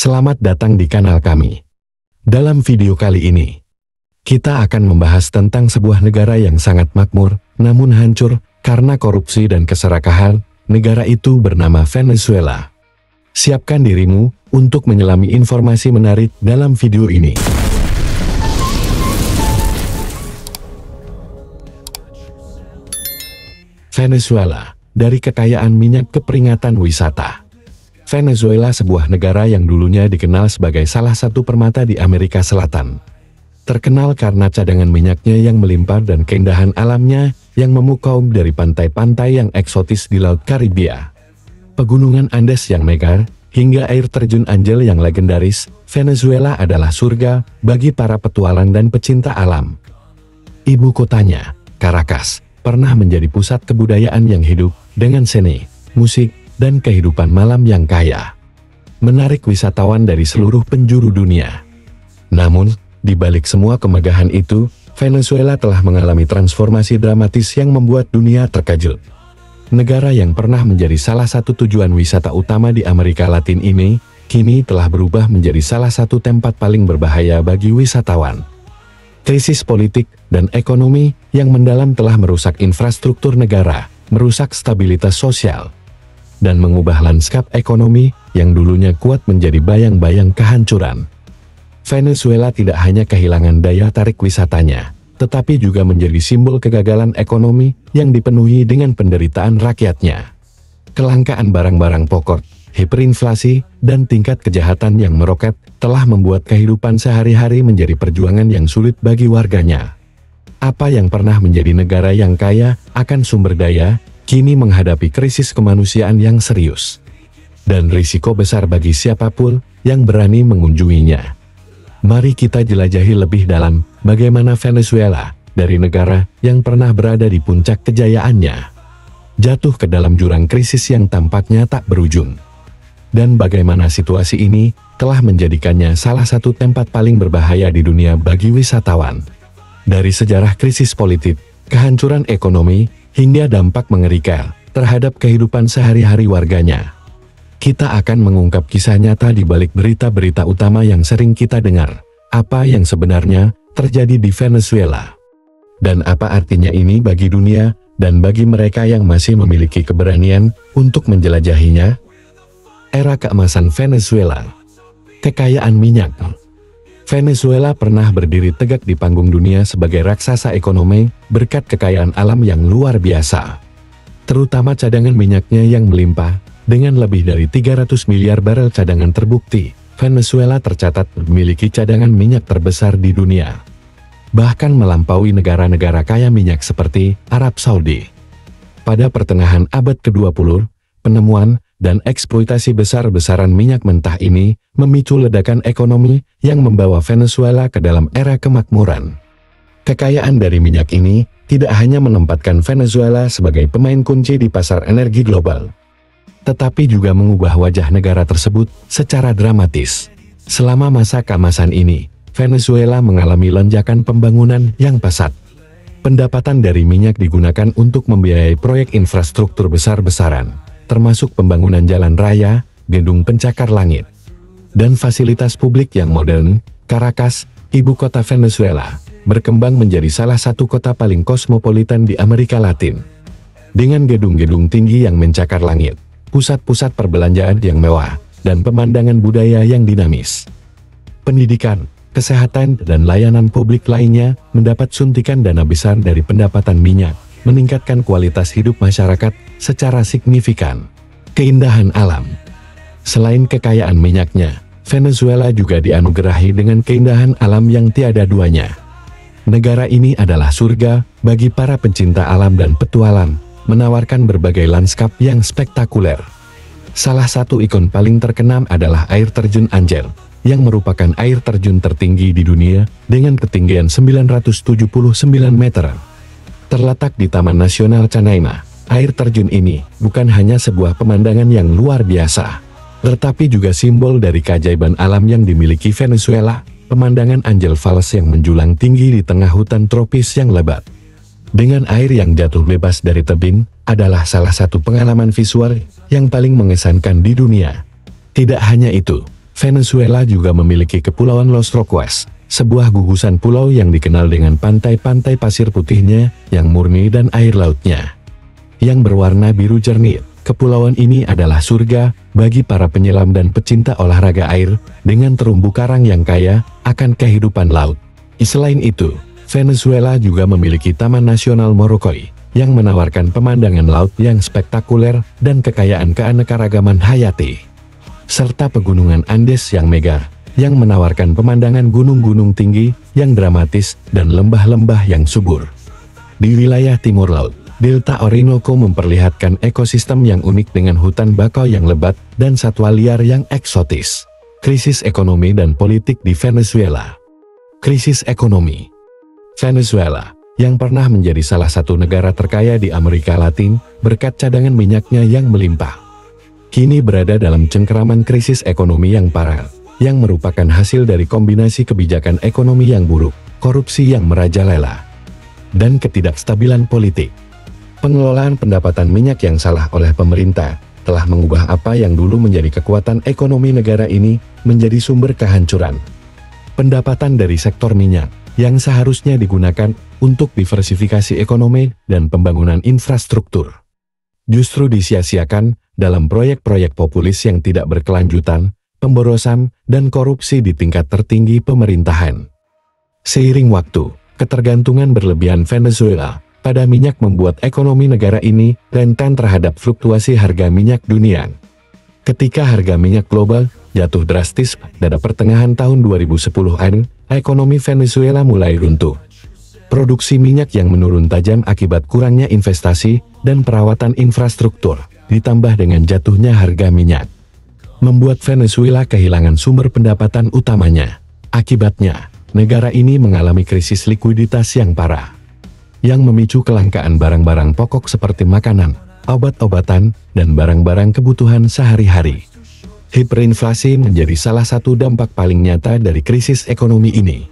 Selamat datang di kanal kami. Dalam video kali ini, kita akan membahas tentang sebuah negara yang sangat makmur, namun hancur karena korupsi dan keserakahan. Negara itu bernama Venezuela. Siapkan dirimu untuk menyelami informasi menarik dalam video ini. Venezuela, dari kekayaan minyak ke peringatan wisata. Venezuela sebuah negara yang dulunya dikenal sebagai salah satu permata di Amerika Selatan. Terkenal karena cadangan minyaknya yang melimpah dan keindahan alamnya yang memukau dari pantai-pantai yang eksotis di Laut Karibia. Pegunungan Andes yang megah, hingga air terjun Angel yang legendaris, Venezuela adalah surga bagi para petualang dan pecinta alam. Ibu kotanya, Caracas, pernah menjadi pusat kebudayaan yang hidup dengan seni, musik, dan kehidupan malam yang kaya. Menarik wisatawan dari seluruh penjuru dunia. Namun, di balik semua kemegahan itu, Venezuela telah mengalami transformasi dramatis yang membuat dunia terkejut. Negara yang pernah menjadi salah satu tujuan wisata utama di Amerika Latin ini, kini telah berubah menjadi salah satu tempat paling berbahaya bagi wisatawan. Krisis politik dan ekonomi yang mendalam telah merusak infrastruktur negara, merusak stabilitas sosial, dan mengubah lanskap ekonomi yang dulunya kuat menjadi bayang-bayang kehancuran. Venezuela tidak hanya kehilangan daya tarik wisatanya, tetapi juga menjadi simbol kegagalan ekonomi yang dipenuhi dengan penderitaan rakyatnya. Kelangkaan barang-barang pokok, hiperinflasi, dan tingkat kejahatan yang meroket telah membuat kehidupan sehari-hari menjadi perjuangan yang sulit bagi warganya. Apa yang pernah menjadi negara yang kaya akan sumber daya, kini menghadapi krisis kemanusiaan yang serius. Dan risiko besar bagi siapa pun yang berani mengunjunginya. Mari kita jelajahi lebih dalam bagaimana Venezuela, dari negara yang pernah berada di puncak kejayaannya, jatuh ke dalam jurang krisis yang tampaknya tak berujung. Dan bagaimana situasi ini telah menjadikannya salah satu tempat paling berbahaya di dunia bagi wisatawan. Dari sejarah krisis politik, kehancuran ekonomi, hingga dampak mengerikan terhadap kehidupan sehari-hari warganya. Kita akan mengungkap kisah nyata di balik berita-berita utama yang sering kita dengar, apa yang sebenarnya terjadi di Venezuela. Dan apa artinya ini bagi dunia, dan bagi mereka yang masih memiliki keberanian untuk menjelajahinya? Era keemasan Venezuela Kekayaan minyak Venezuela pernah berdiri tegak di panggung dunia sebagai raksasa ekonomi berkat kekayaan alam yang luar biasa. Terutama cadangan minyaknya yang melimpah, dengan lebih dari 300 miliar barel cadangan terbukti, Venezuela tercatat memiliki cadangan minyak terbesar di dunia. Bahkan melampaui negara-negara kaya minyak seperti Arab Saudi. Pada pertengahan abad ke-20, penemuan dan eksploitasi besar-besaran minyak mentah ini memicu ledakan ekonomi yang membawa Venezuela ke dalam era kemakmuran. Kekayaan dari minyak ini tidak hanya menempatkan Venezuela sebagai pemain kunci di pasar energi global, tetapi juga mengubah wajah negara tersebut secara dramatis. Selama masa keemasan ini, Venezuela mengalami lonjakan pembangunan yang pesat. Pendapatan dari minyak digunakan untuk membiayai proyek infrastruktur besar-besaran, termasuk pembangunan jalan raya, gedung pencakar langit, dan fasilitas publik yang modern, Caracas, ibu kota Venezuela, berkembang menjadi salah satu kota paling kosmopolitan di Amerika Latin. Dengan gedung-gedung tinggi yang mencakar langit, pusat-pusat perbelanjaan yang mewah, dan pemandangan budaya yang dinamis. Pendidikan, kesehatan, dan layanan publik lainnya mendapat suntikan dana besar dari pendapatan minyak, meningkatkan kualitas hidup masyarakat secara signifikan. Keindahan alam Selain kekayaan minyaknya, Venezuela juga dianugerahi dengan keindahan alam yang tiada duanya. Negara ini adalah surga bagi para pencinta alam dan petualang, menawarkan berbagai lanskap yang spektakuler. Salah satu ikon paling terkenal adalah air terjun Angel, yang merupakan air terjun tertinggi di dunia dengan ketinggian 979 meter. Terletak di Taman Nasional Canaima, air terjun ini bukan hanya sebuah pemandangan yang luar biasa, tetapi juga simbol dari keajaiban alam yang dimiliki Venezuela, pemandangan Angel Falls yang menjulang tinggi di tengah hutan tropis yang lebat. Dengan air yang jatuh bebas dari tebing, adalah salah satu pengalaman visual yang paling mengesankan di dunia. Tidak hanya itu, Venezuela juga memiliki Kepulauan Los Roques, sebuah gugusan pulau yang dikenal dengan pantai-pantai pasir putihnya yang murni dan air lautnya yang berwarna biru jernih. Kepulauan ini adalah surga bagi para penyelam dan pecinta olahraga air dengan terumbu karang yang kaya akan kehidupan laut. Selain itu, Venezuela juga memiliki Taman Nasional Morokoi yang menawarkan pemandangan laut yang spektakuler dan kekayaan keanekaragaman hayati serta pegunungan Andes yang megah, yang menawarkan pemandangan gunung-gunung tinggi yang dramatis dan lembah-lembah yang subur. Di wilayah timur laut, Delta Orinoco memperlihatkan ekosistem yang unik dengan hutan bakau yang lebat dan satwa liar yang eksotis. Krisis ekonomi dan politik di Venezuela Krisis ekonomi Venezuela, yang pernah menjadi salah satu negara terkaya di Amerika Latin, berkat cadangan minyaknya yang melimpah kini berada dalam cengkeraman krisis ekonomi yang parah, yang merupakan hasil dari kombinasi kebijakan ekonomi yang buruk, korupsi yang merajalela, dan ketidakstabilan politik. Pengelolaan pendapatan minyak yang salah oleh pemerintah telah mengubah apa yang dulu menjadi kekuatan ekonomi negara ini menjadi sumber kehancuran. Pendapatan dari sektor minyak yang seharusnya digunakan untuk diversifikasi ekonomi dan pembangunan infrastruktur justru disia-siakan dalam proyek-proyek populis yang tidak berkelanjutan, pemborosan, dan korupsi di tingkat tertinggi pemerintahan. Seiring waktu, ketergantungan berlebihan Venezuela pada minyak membuat ekonomi negara ini rentan terhadap fluktuasi harga minyak dunia. Ketika harga minyak global jatuh drastis pada pertengahan tahun 2010-an, ekonomi Venezuela mulai runtuh. Produksi minyak yang menurun tajam akibat kurangnya investasi dan perawatan infrastruktur, ditambah dengan jatuhnya harga minyak. Membuat Venezuela kehilangan sumber pendapatan utamanya. Akibatnya, negara ini mengalami krisis likuiditas yang parah. Yang memicu kelangkaan barang-barang pokok seperti makanan, obat-obatan, dan barang-barang kebutuhan sehari-hari. Hiperinflasi menjadi salah satu dampak paling nyata dari krisis ekonomi ini.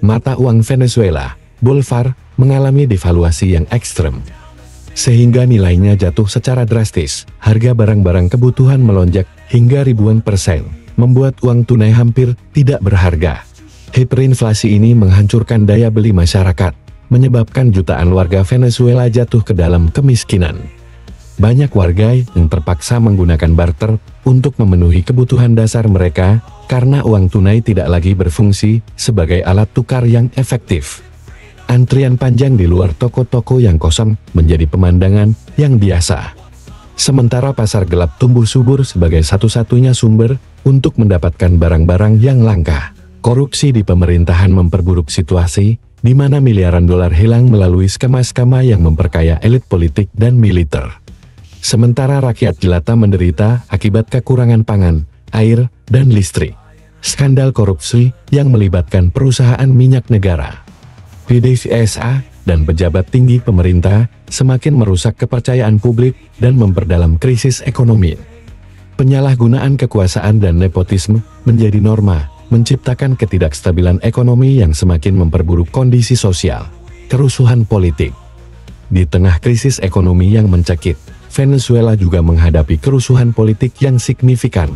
Mata uang Venezuela Bolvar, mengalami devaluasi yang ekstrem. Sehingga nilainya jatuh secara drastis, harga barang-barang kebutuhan melonjak hingga ribuan persen, membuat uang tunai hampir tidak berharga. Hiperinflasi ini menghancurkan daya beli masyarakat, menyebabkan jutaan warga Venezuela jatuh ke dalam kemiskinan. Banyak warga yang terpaksa menggunakan barter untuk memenuhi kebutuhan dasar mereka karena uang tunai tidak lagi berfungsi sebagai alat tukar yang efektif. Antrian panjang di luar toko-toko yang kosong menjadi pemandangan yang biasa. Sementara pasar gelap tumbuh subur sebagai satu-satunya sumber untuk mendapatkan barang-barang yang langka. Korupsi di pemerintahan memperburuk situasi, di mana miliaran dolar hilang melalui skema-skema yang memperkaya elit politik dan militer. Sementara rakyat jelata menderita akibat kekurangan pangan, air, dan listrik. Skandal korupsi yang melibatkan perusahaan minyak negara PDVSA, dan pejabat tinggi pemerintah semakin merusak kepercayaan publik dan memperdalam krisis ekonomi. Penyalahgunaan kekuasaan dan nepotisme menjadi norma, menciptakan ketidakstabilan ekonomi yang semakin memperburuk kondisi sosial, kerusuhan politik. Di tengah krisis ekonomi yang mencekik, Venezuela juga menghadapi kerusuhan politik yang signifikan,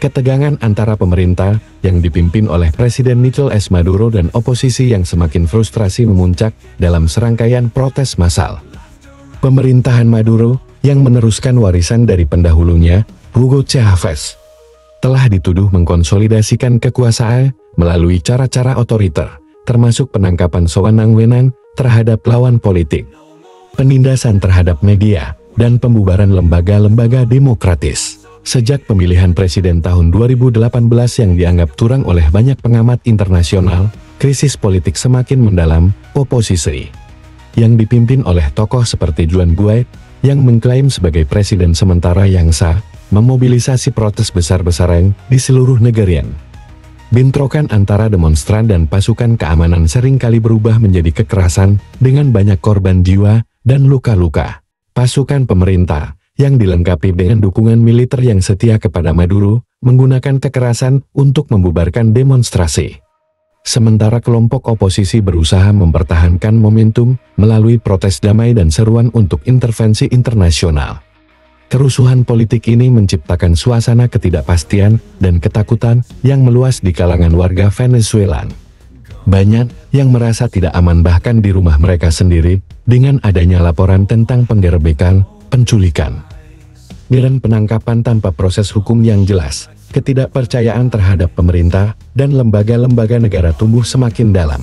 Ketegangan antara pemerintah yang dipimpin oleh Presiden Nicolas Maduro dan oposisi yang semakin frustrasi memuncak dalam serangkaian protes massal. Pemerintahan Maduro yang meneruskan warisan dari pendahulunya, Hugo Chavez, telah dituduh mengkonsolidasikan kekuasaan melalui cara-cara otoriter, termasuk penangkapan sewenang-wenang terhadap lawan politik, penindasan terhadap media, dan pembubaran lembaga-lembaga demokratis. Sejak pemilihan presiden tahun 2018 yang dianggap curang oleh banyak pengamat internasional, krisis politik semakin mendalam, oposisi yang dipimpin oleh tokoh seperti Juan Guaido yang mengklaim sebagai presiden sementara yang sah, memobilisasi protes besar-besaran di seluruh negara. Bentrokan antara demonstran dan pasukan keamanan sering kali berubah menjadi kekerasan dengan banyak korban jiwa dan luka-luka. Pasukan pemerintah, yang dilengkapi dengan dukungan militer yang setia kepada Maduro, menggunakan kekerasan untuk membubarkan demonstrasi. Sementara kelompok oposisi berusaha mempertahankan momentum melalui protes damai dan seruan untuk intervensi internasional. Kerusuhan politik ini menciptakan suasana ketidakpastian dan ketakutan yang meluas di kalangan warga Venezuela. Banyak yang merasa tidak aman bahkan di rumah mereka sendiri dengan adanya laporan tentang penggerebekan, penculikan, dan penangkapan tanpa proses hukum yang jelas. Ketidakpercayaan terhadap pemerintah dan lembaga-lembaga negara tumbuh semakin dalam.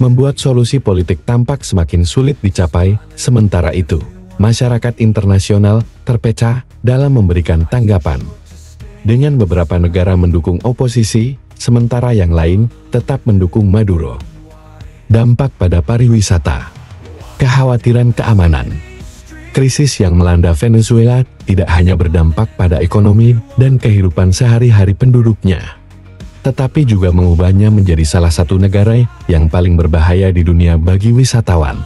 Membuat solusi politik tampak semakin sulit dicapai, sementara itu masyarakat internasional terpecah dalam memberikan tanggapan. Dengan beberapa negara mendukung oposisi, sementara yang lain tetap mendukung Maduro. Dampak pada pariwisata, kekhawatiran keamanan, krisis yang melanda Venezuela tidak hanya berdampak pada ekonomi dan kehidupan sehari-hari penduduknya, tetapi juga mengubahnya menjadi salah satu negara yang paling berbahaya di dunia bagi wisatawan.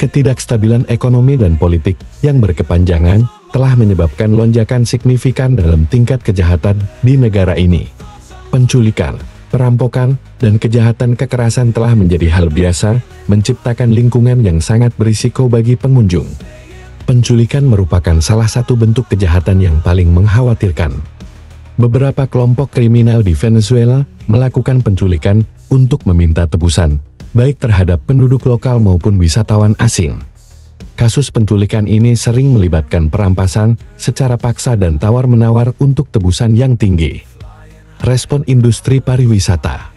Ketidakstabilan ekonomi dan politik yang berkepanjangan telah menyebabkan lonjakan signifikan dalam tingkat kejahatan di negara ini. Penculikan, perampokan, dan kejahatan kekerasan telah menjadi hal biasa, menciptakan lingkungan yang sangat berisiko bagi pengunjung. Penculikan merupakan salah satu bentuk kejahatan yang paling mengkhawatirkan. Beberapa kelompok kriminal di Venezuela melakukan penculikan untuk meminta tebusan, baik terhadap penduduk lokal maupun wisatawan asing. Kasus penculikan ini sering melibatkan perampasan secara paksa dan tawar-menawar untuk tebusan yang tinggi. Respon industri pariwisata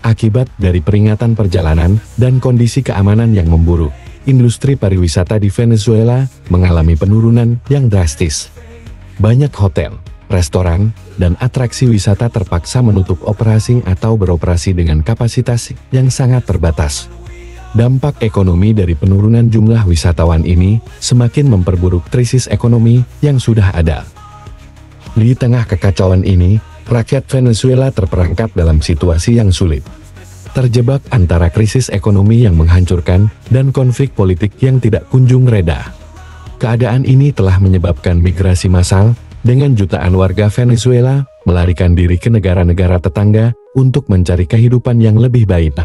Akibat dari peringatan perjalanan dan kondisi keamanan yang memburuk, industri pariwisata di Venezuela mengalami penurunan yang drastis. Banyak hotel, restoran, dan atraksi wisata terpaksa menutup operasi atau beroperasi dengan kapasitas yang sangat terbatas. Dampak ekonomi dari penurunan jumlah wisatawan ini semakin memperburuk krisis ekonomi yang sudah ada. Di tengah kekacauan ini, rakyat Venezuela terperangkap dalam situasi yang sulit. Terjebak antara krisis ekonomi yang menghancurkan dan konflik politik yang tidak kunjung reda. Keadaan ini telah menyebabkan migrasi massal dengan jutaan warga Venezuela melarikan diri ke negara-negara tetangga untuk mencari kehidupan yang lebih baik.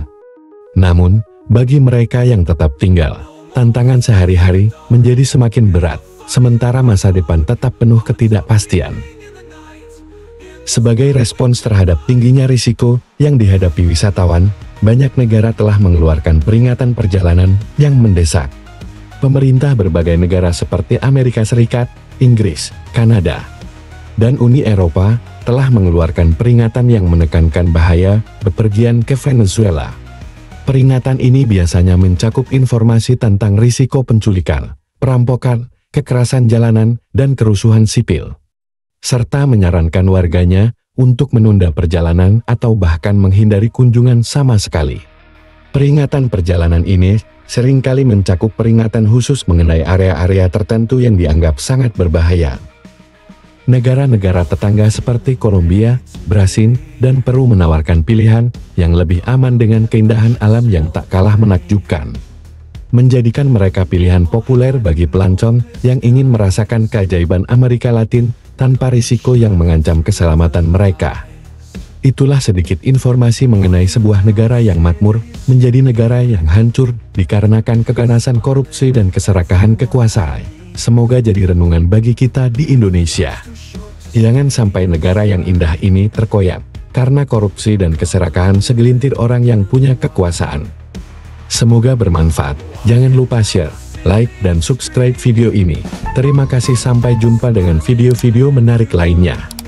Namun, bagi mereka yang tetap tinggal, tantangan sehari-hari menjadi semakin berat, sementara masa depan tetap penuh ketidakpastian. Sebagai respons terhadap tingginya risiko yang dihadapi wisatawan, banyak negara telah mengeluarkan peringatan perjalanan yang mendesak. Pemerintah berbagai negara seperti Amerika Serikat, Inggris, Kanada, dan Uni Eropa telah mengeluarkan peringatan yang menekankan bahaya bepergian ke Venezuela. Peringatan ini biasanya mencakup informasi tentang risiko penculikan, perampokan, kekerasan jalanan, dan kerusuhan sipil. Serta menyarankan warganya untuk menunda perjalanan atau bahkan menghindari kunjungan sama sekali. Peringatan perjalanan ini sering kali mencakup peringatan khusus mengenai area-area tertentu yang dianggap sangat berbahaya. Negara-negara tetangga seperti Kolombia, Brasil, dan Peru menawarkan pilihan yang lebih aman dengan keindahan alam yang tak kalah menakjubkan. Menjadikan mereka pilihan populer bagi pelancong yang ingin merasakan keajaiban Amerika Latin tanpa risiko yang mengancam keselamatan mereka. Itulah sedikit informasi mengenai sebuah negara yang makmur menjadi negara yang hancur dikarenakan keganasan korupsi dan keserakahan kekuasaan. Semoga jadi renungan bagi kita di Indonesia. Jangan sampai negara yang indah ini terkoyak karena korupsi dan keserakahan segelintir orang yang punya kekuasaan. Semoga bermanfaat. Jangan lupa share, like, dan subscribe video ini. Terima kasih sampai jumpa dengan video-video menarik lainnya.